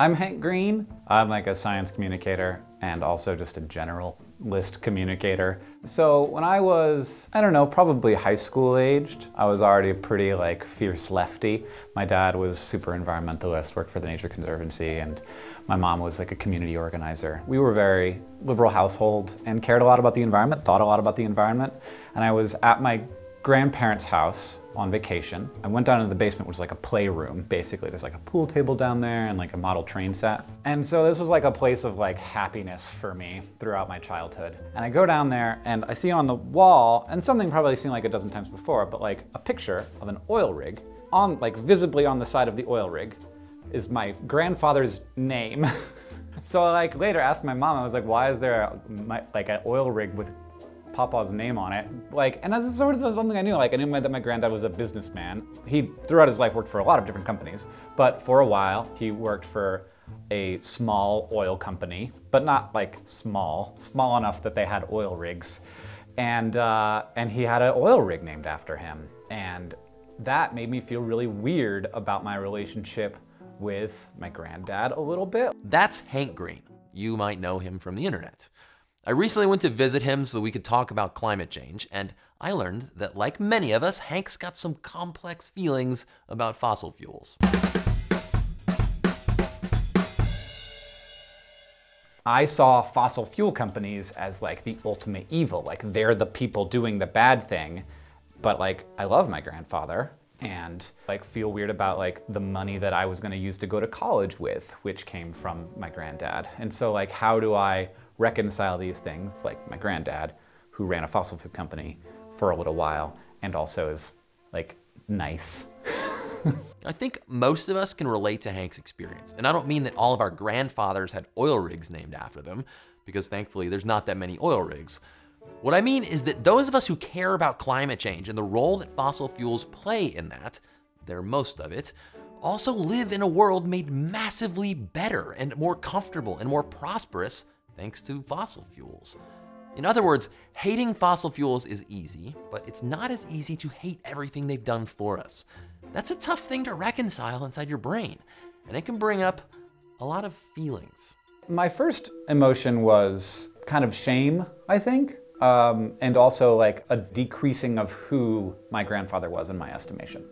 I'm Hank Green. I'm like a science communicator and also just a general list communicator. So when I was, I don't know, probably high school aged, I was already pretty like fierce lefty. My dad was super environmentalist, worked for the Nature Conservancy, and my mom was like a community organizer. We were very liberal household and cared a lot about the environment, thought a lot about the environment. And I was at my grandparents' house on vacation. I went down into the basement, which was like a playroom, basically. There's like a pool table down there and like a model train set. And so this was like a place of like happiness for me throughout my childhood. And I go down there and I see on the wall, and something probably seen like a dozen times before, but like a picture of an oil rig on like visibly on the side of the oil rig is my grandfather's name. so I like later asked my mom, I was like, why is there a, my, like an oil rig with Papa's name on it. Like, and that's sort of something I knew. Like, I knew that my granddad was a businessman. He, throughout his life, worked for a lot of different companies. But for a while, he worked for a small oil company, but not like small, small enough that they had oil rigs. And, uh, and he had an oil rig named after him. And that made me feel really weird about my relationship with my granddad a little bit. That's Hank Green. You might know him from the internet. I recently went to visit him so we could talk about climate change, and I learned that, like many of us, Hank's got some complex feelings about fossil fuels. I saw fossil fuel companies as like the ultimate evil. Like they're the people doing the bad thing. But like I love my grandfather and like feel weird about like the money that I was going to use to go to college with, which came from my granddad. And so like how do I reconcile these things like my granddad who ran a fossil fuel company for a little while and also is like nice. I think most of us can relate to Hank's experience. And I don't mean that all of our grandfathers had oil rigs named after them, because thankfully there's not that many oil rigs. What I mean is that those of us who care about climate change and the role that fossil fuels play in that, they're most of it, also live in a world made massively better and more comfortable and more prosperous thanks to fossil fuels. In other words, hating fossil fuels is easy, but it's not as easy to hate everything they've done for us. That's a tough thing to reconcile inside your brain, and it can bring up a lot of feelings. My first emotion was kind of shame, I think um, and also like a decreasing of who my grandfather was in my estimation.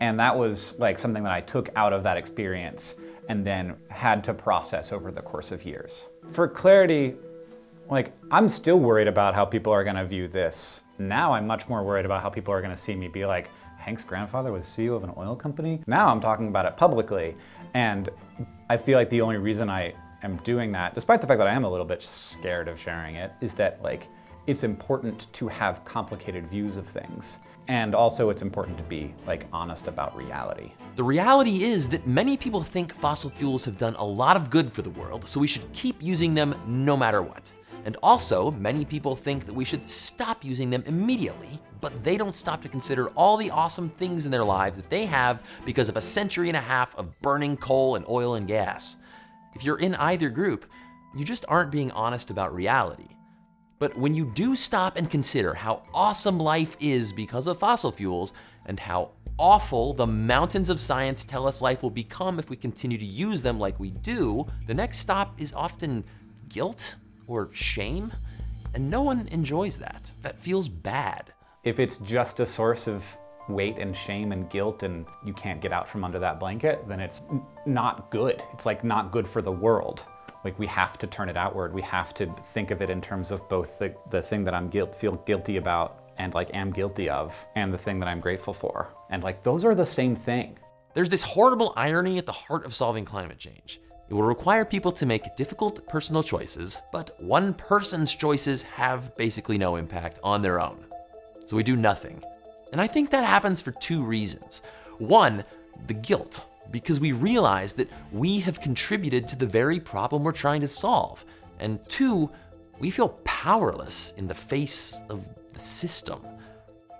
And that was like something that I took out of that experience and then had to process over the course of years. For clarity, like I'm still worried about how people are gonna view this. Now I'm much more worried about how people are gonna see me be like, Hank's grandfather was CEO of an oil company? Now I'm talking about it publicly. And I feel like the only reason I am doing that, despite the fact that I am a little bit scared of sharing it, is that like it's important to have complicated views of things. And also it's important to be like honest about reality. The reality is that many people think fossil fuels have done a lot of good for the world, so we should keep using them no matter what. And also, many people think that we should stop using them immediately, but they don't stop to consider all the awesome things in their lives that they have because of a century and a half of burning coal and oil and gas. If you're in either group, you just aren't being honest about reality. But when you do stop and consider how awesome life is because of fossil fuels and how awful the mountains of science tell us life will become if we continue to use them like we do, the next stop is often guilt or shame. And no one enjoys that. That feels bad. If it's just a source of weight and shame and guilt and you can't get out from under that blanket, then it's not good. It's like not good for the world. Like we have to turn it outward. We have to think of it in terms of both the, the thing that I'm guilt, feel guilty about and like am guilty of and the thing that I'm grateful for. And like those are the same thing. There's this horrible irony at the heart of solving climate change. It will require people to make difficult personal choices, but one person's choices have basically no impact on their own. So we do nothing. And I think that happens for two reasons. One, the guilt because we realize that we have contributed to the very problem we're trying to solve. And two, we feel powerless in the face of the system.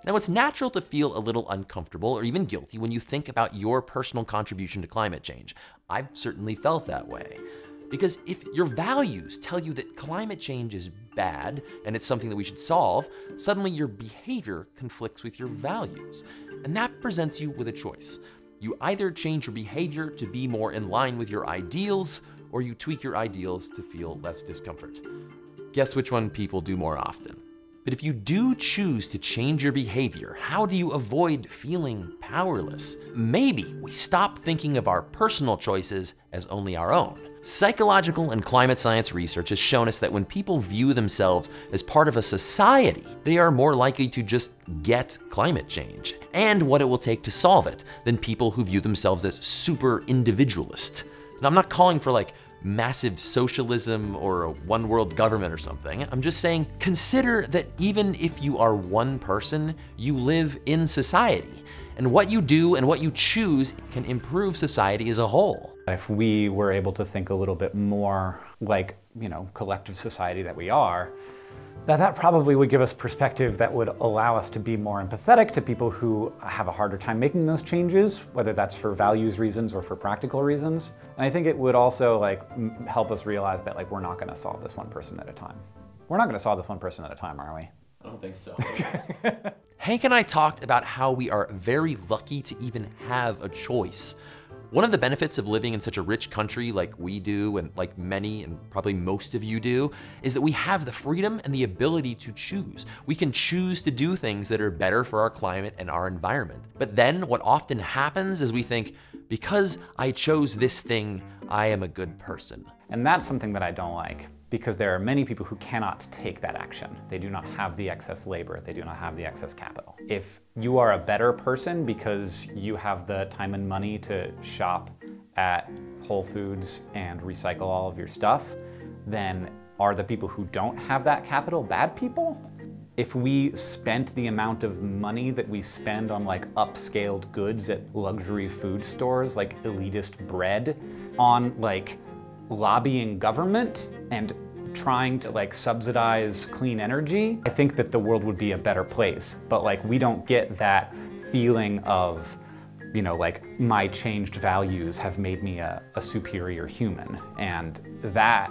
Now, it's natural to feel a little uncomfortable or even guilty when you think about your personal contribution to climate change. I've certainly felt that way. Because if your values tell you that climate change is bad and it's something that we should solve, suddenly your behavior conflicts with your values. And that presents you with a choice. You either change your behavior to be more in line with your ideals, or you tweak your ideals to feel less discomfort. Guess which one people do more often? But if you do choose to change your behavior, how do you avoid feeling powerless? Maybe we stop thinking of our personal choices as only our own. Psychological and climate science research has shown us that when people view themselves as part of a society, they are more likely to just get climate change and what it will take to solve it than people who view themselves as super individualist. And I'm not calling for like massive socialism or a one world government or something. I'm just saying, consider that even if you are one person, you live in society. And what you do and what you choose can improve society as a whole. If we were able to think a little bit more like, you know, collective society that we are, that that probably would give us perspective that would allow us to be more empathetic to people who have a harder time making those changes, whether that's for values reasons or for practical reasons. And I think it would also like help us realize that like we're not going to solve this one person at a time. We're not going to solve this one person at a time, are we? I don't think so. Hank and I talked about how we are very lucky to even have a choice. One of the benefits of living in such a rich country like we do, and like many and probably most of you do, is that we have the freedom and the ability to choose. We can choose to do things that are better for our climate and our environment. But then what often happens is we think, because I chose this thing, I am a good person. And that's something that I don't like because there are many people who cannot take that action. They do not have the excess labor, they do not have the excess capital. If you are a better person because you have the time and money to shop at Whole Foods and recycle all of your stuff, then are the people who don't have that capital bad people? If we spent the amount of money that we spend on like upscaled goods at luxury food stores, like elitist bread, on like lobbying government and trying to like subsidize clean energy, I think that the world would be a better place. But like we don't get that feeling of, you know, like my changed values have made me a, a superior human. And that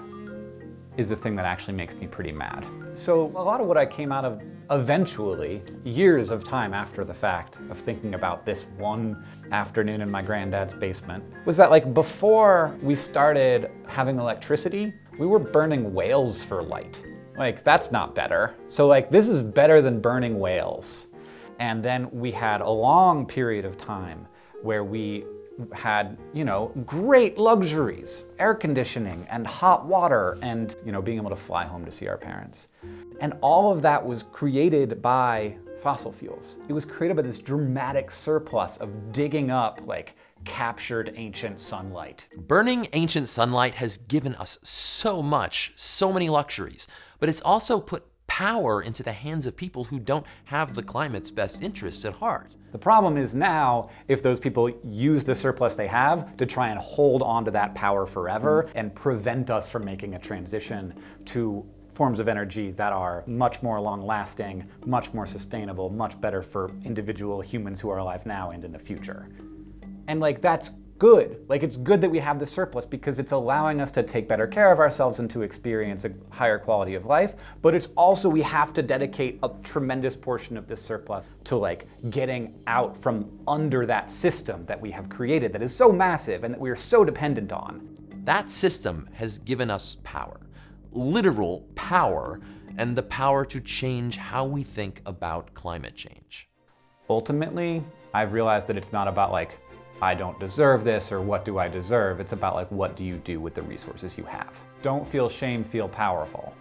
is the thing that actually makes me pretty mad. So a lot of what I came out of eventually, years of time after the fact of thinking about this one afternoon in my granddad's basement, was that like before we started having electricity, we were burning whales for light. Like that's not better. So like this is better than burning whales. And then we had a long period of time where we had, you know, great luxuries, air conditioning and hot water and, you know, being able to fly home to see our parents. And all of that was created by fossil fuels. It was created by this dramatic surplus of digging up like captured ancient sunlight. Burning ancient sunlight has given us so much, so many luxuries, but it's also put power into the hands of people who don't have the climate's best interests at heart. The problem is now if those people use the surplus they have to try and hold on to that power forever mm. and prevent us from making a transition to forms of energy that are much more long lasting, much more sustainable, much better for individual humans who are alive now and in the future. And like that's good. Like it's good that we have the surplus because it's allowing us to take better care of ourselves and to experience a higher quality of life. But it's also we have to dedicate a tremendous portion of this surplus to like getting out from under that system that we have created that is so massive and that we are so dependent on. That system has given us power, literal power, and the power to change how we think about climate change. Ultimately, I've realized that it's not about like I don't deserve this or what do I deserve. It's about like what do you do with the resources you have. Don't feel shame, feel powerful.